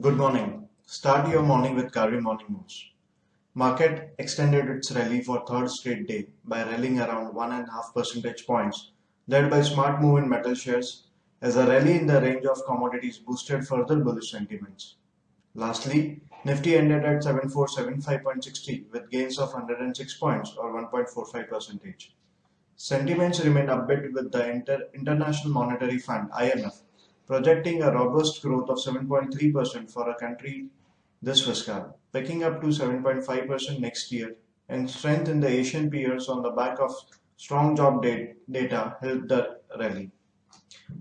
Good morning. Start your morning with Karvy Morning Moves. Market extended its rally for third straight day by rallying around one and a half percentage points, led by smart move in metal shares as a rally in the range of commodities boosted further bullish sentiments. Lastly, Nifty ended at 7475.60 with gains of 106 points or 1.45 percentage. Sentiments remain upbeat with the Inter International Monetary Fund IMF projecting a robust growth of 7.3% for a country this fiscal, picking up to 7.5% next year, and strength in the Asian peers on the back of strong job data helped the rally.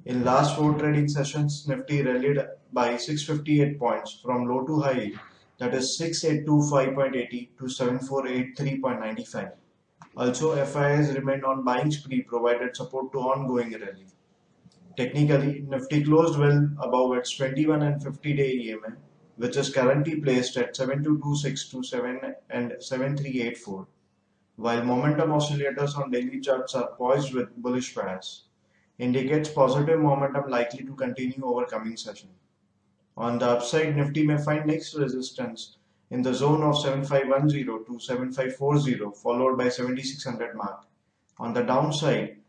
In last four trading sessions, Nifty rallied by 658 points from low to high, that is 6825.80 to 7483.95. Also, FIs remained on buying spree, provided support to ongoing rally. Technically, Nifty closed well above its 21 and 50 day EMA, which is currently placed at 722627 and 7384, while momentum oscillators on daily charts are poised with bullish bias, indicates positive momentum likely to continue over coming session. On the upside, Nifty may find next resistance in the zone of 7510 to 7540 followed by 7600 mark. On the downside,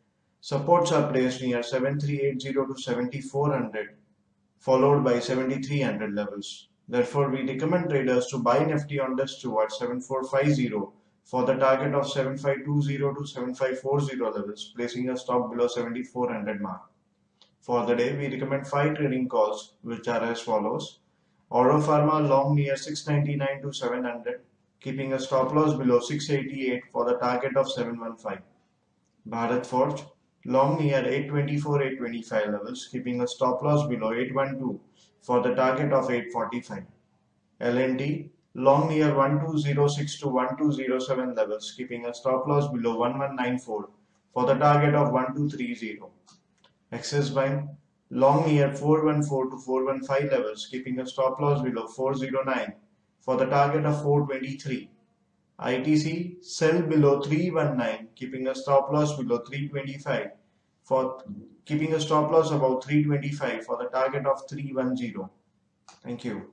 Supports are placed near 7380 to 7400 followed by 7300 levels. Therefore, we recommend traders to buy Nifty on this towards 7450 for the target of 7520 to 7540 levels, placing a stop below 7400 mark. For the day, we recommend 5 trading calls, which are as follows. Auto Pharma long near 699 to 700, keeping a stop loss below 688 for the target of 715. Bharat Forge long near 824-825 levels, keeping a stop loss below 812 for the target of 845. L&T long near 1206 to 1207 levels, keeping a stop loss below 1194 for the target of 1230. Axis Bank long near 414 to 415 levels, keeping a stop loss below 409 for the target of 423. ITC sell below 319 keeping a stop loss below 325 for keeping a stop loss about 325 for the target of 310. Thank you.